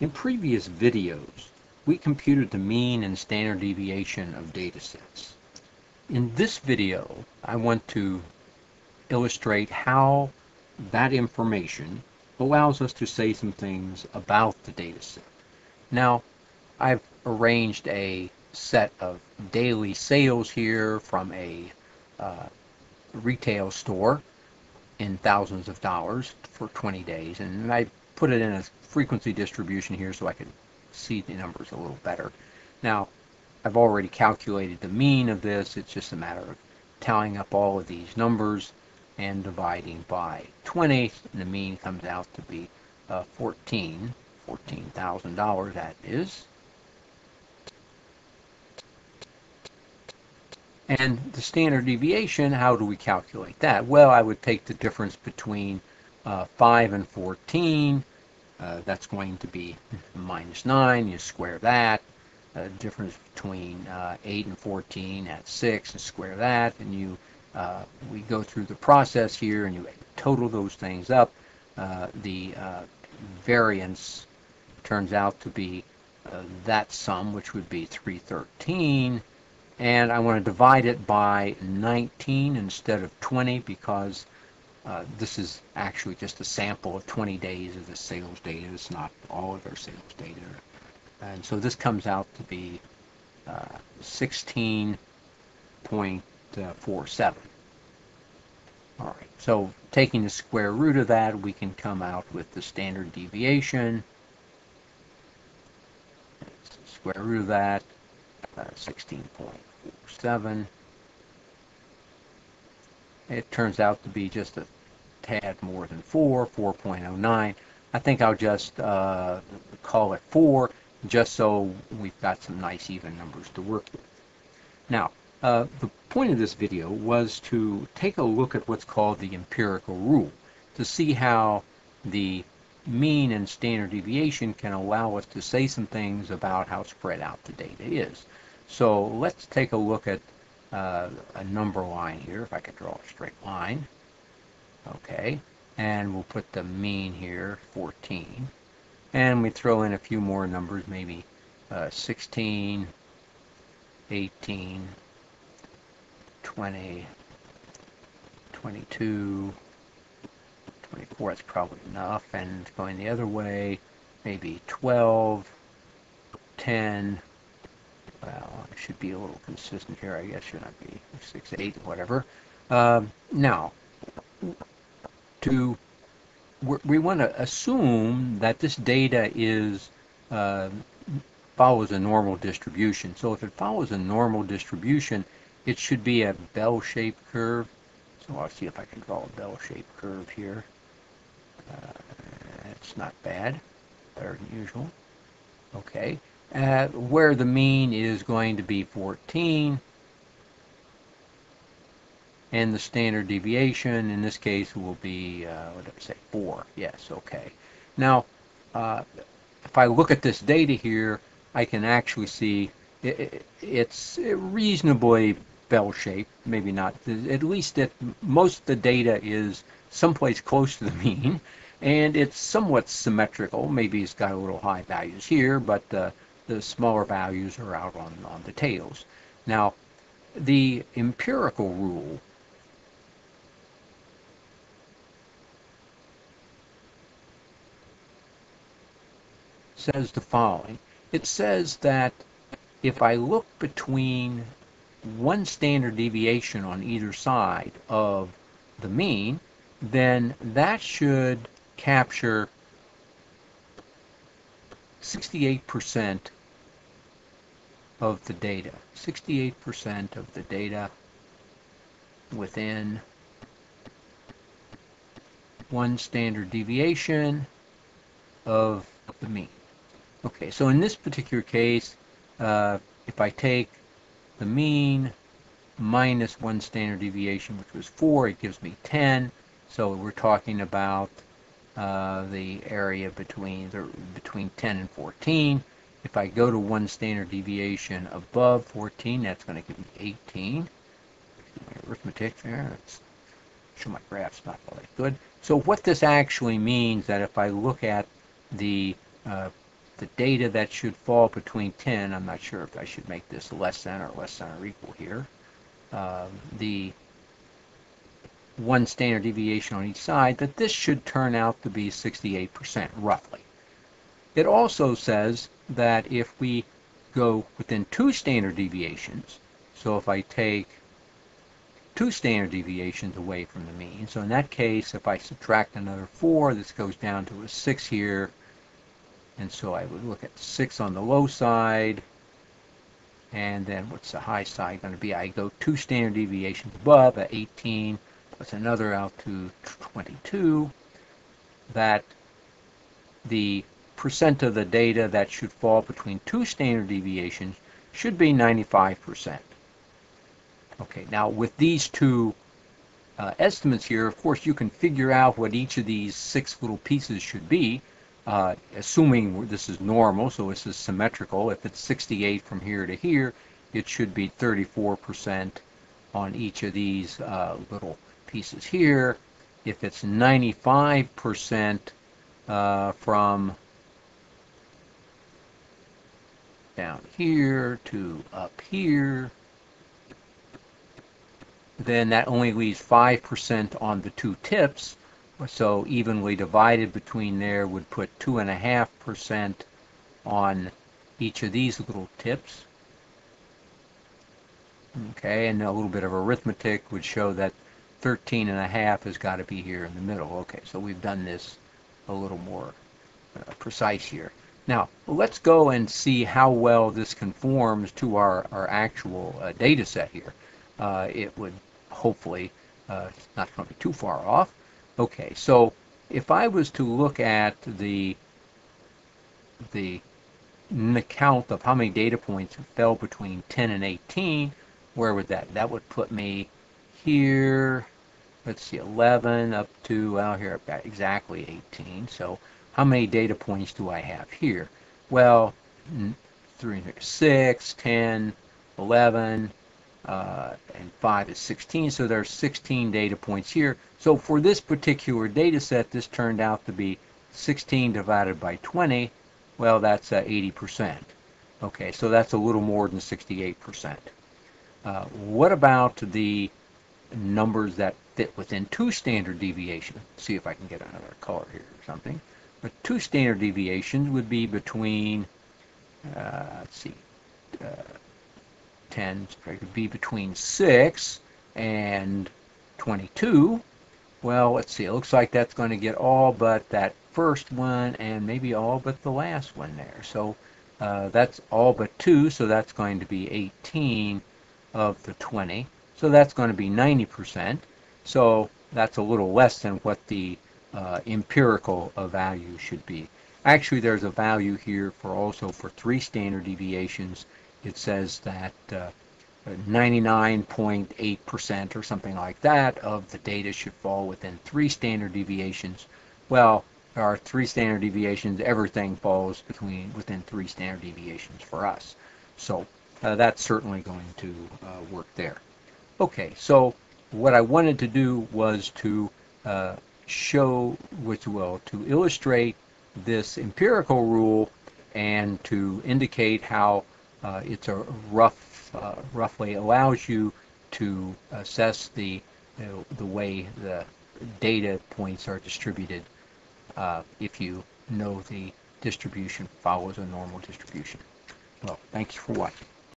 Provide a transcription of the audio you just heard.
In previous videos, we computed the mean and standard deviation of data sets. In this video, I want to illustrate how that information allows us to say some things about the data set. Now, I've arranged a set of daily sales here from a uh, retail store in thousands of dollars for 20 days. And I put it in a frequency distribution here so I could see the numbers a little better. Now, I've already calculated the mean of this. It's just a matter of tallying up all of these numbers and dividing by 20. And the mean comes out to be uh, 14, $14,000 that is. And the standard deviation, how do we calculate that? Well, I would take the difference between uh, 5 and 14. Uh, that's going to be minus 9. You square that. Uh, difference between uh, 8 and 14 at 6 and square that. And you, uh, we go through the process here and you total those things up. Uh, the variance turns out to be that sum, which would be 313 and I want to divide it by 19 instead of 20 because uh, this is actually just a sample of 20 days of the sales data. It's not all of their sales data. And so this comes out to be uh, 16.47. All right, so taking the square root of that, we can come out with the standard deviation. Square root of that, uh, 16 seven. It turns out to be just a tad more than 4, 4.09. I think I'll just uh, call it 4 just so we've got some nice even numbers to work with. Now, uh, the point of this video was to take a look at what's called the empirical rule to see how the mean and standard deviation can allow us to say some things about how spread out the data is. So let's take a look at uh, a number line here, if I could draw a straight line. Okay, and we'll put the mean here, 14. And we throw in a few more numbers, maybe uh, 16, 18, 20, 22, 24, that's probably enough. And going the other way, maybe 12, 10, well, I should be a little consistent here, I guess, should I be 6, 8, whatever. Um, now, to we want to assume that this data is uh, follows a normal distribution. So if it follows a normal distribution, it should be a bell-shaped curve. So I'll see if I can draw a bell-shaped curve here. Uh, it's not bad, better than usual. Okay, uh, where the mean is going to be 14 and the standard deviation in this case will be uh, what did I say 4 yes okay. Now uh, if I look at this data here I can actually see it, it's reasonably bell-shaped maybe not at least that most of the data is someplace close to the mean and it's somewhat symmetrical. Maybe it's got a little high values here but uh, the smaller values are out on, on the tails. Now, the empirical rule says the following. It says that if I look between one standard deviation on either side of the mean, then that should capture 68% of the data. 68% of the data within one standard deviation of the mean. Okay, so in this particular case, uh, if I take the mean minus one standard deviation, which was 4, it gives me 10. So we're talking about uh, the area between, the, between 10 and 14. If I go to one standard deviation above 14, that's going to give me 18. My arithmetic there, let's show my graph's not all that good. So what this actually means that if I look at the uh, the data that should fall between 10, I'm not sure if I should make this less than or less than or equal here, um, the one standard deviation on each side, that this should turn out to be 68% roughly. It also says that if we go within two standard deviations, so if I take two standard deviations away from the mean, so in that case, if I subtract another 4, this goes down to a 6 here, and so I would look at 6 on the low side, and then what's the high side going to be? I go two standard deviations above at 18, plus another out to 22, that the percent of the data that should fall between two standard deviations should be 95%. Okay, now with these two uh, estimates here, of course, you can figure out what each of these six little pieces should be, uh, assuming this is normal, so this is symmetrical. If it's 68 from here to here, it should be 34% on each of these uh, little pieces here. If it's 95% uh, from down here to up here, then that only leaves 5% on the two tips. So evenly divided between there would put 2.5% on each of these little tips. Okay, and a little bit of arithmetic would show that 13 and a half has got to be here in the middle. Okay, so we've done this a little more uh, precise here. Now, let's go and see how well this conforms to our, our actual uh, data set here. Uh, it would hopefully uh, not going to be too far off. Okay, so if I was to look at the the count of how many data points fell between 10 and 18, where would that? That would put me here, let's see, 11 up to, well, here I've got exactly 18. So how many data points do I have here? Well, 3, 6, 10, 11, uh, and 5 is 16, so there's 16 data points here. So for this particular data set, this turned out to be 16 divided by 20. Well, that's uh, 80%. Okay, so that's a little more than 68%. Uh, what about the numbers that fit within two standard deviations? See if I can get another color here or something. But two standard deviations would be between, uh, let's see, uh, 10 would be between 6 and 22. Well, let's see. It looks like that's going to get all but that first one and maybe all but the last one there. So uh, that's all but 2, so that's going to be 18 of the 20. So that's going to be 90%. So that's a little less than what the uh, empirical uh, value should be. Actually, there's a value here for also for three standard deviations it says that 99.8% uh, or something like that of the data should fall within three standard deviations. Well, are three standard deviations. Everything falls between within three standard deviations for us. So uh, that's certainly going to uh, work there. Okay, so what I wanted to do was to uh, show, which well, to illustrate this empirical rule and to indicate how uh, it's a rough, uh, roughly allows you to assess the, you know, the way the data points are distributed uh, if you know the distribution follows a normal distribution. Well, thanks for watching.